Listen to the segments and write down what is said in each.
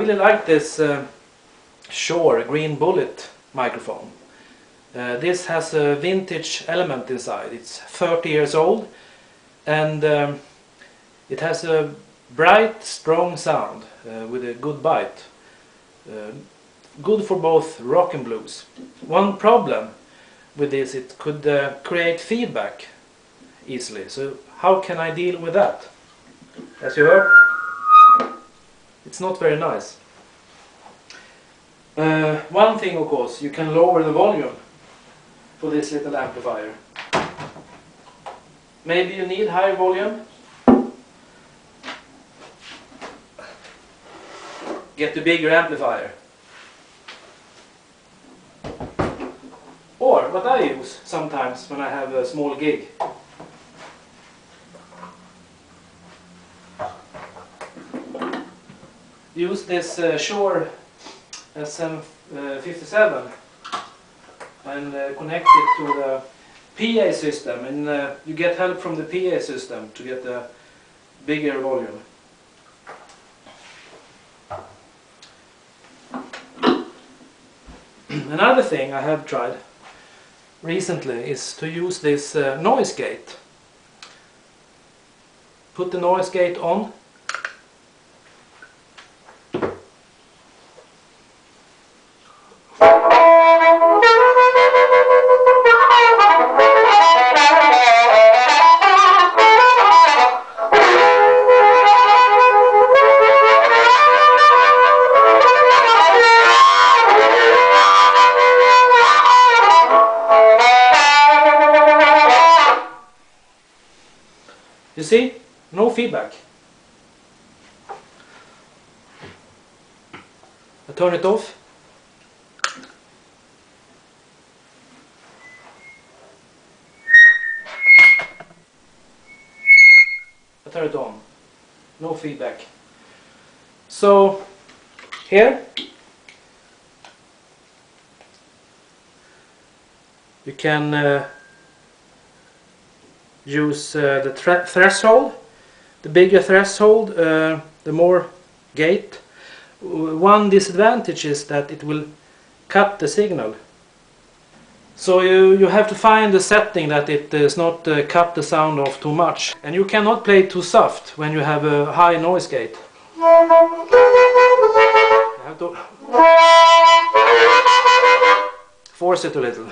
really like this uh, Shure Green Bullet microphone. Uh, this has a vintage element inside. It's 30 years old and um, it has a bright, strong sound uh, with a good bite. Uh, good for both rock and blues. One problem with this, it could uh, create feedback easily. So how can I deal with that? As you heard, it's not very nice. Uh, one thing of course, you can lower the volume for this little amplifier. Maybe you need higher volume. Get a bigger amplifier. Or what I use sometimes when I have a small gig. Use this uh, Shure SM57 and uh, connect it to the PA system and uh, you get help from the PA system to get the bigger volume. Another thing I have tried recently is to use this uh, noise gate. Put the noise gate on You see? No feedback. I turn it off. I turn it on. No feedback. So here you can uh, use uh, the threshold. The bigger threshold, uh, the more gate. One disadvantage is that it will cut the signal. So you, you have to find a setting that it does not uh, cut the sound off too much. And you cannot play too soft when you have a high noise gate. You have to force it a little.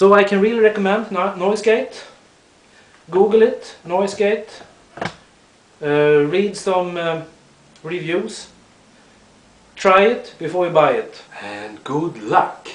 So I can really recommend NoiseGate. Google it, NoiseGate. Uh, read some uh, reviews. Try it before you buy it. And good luck!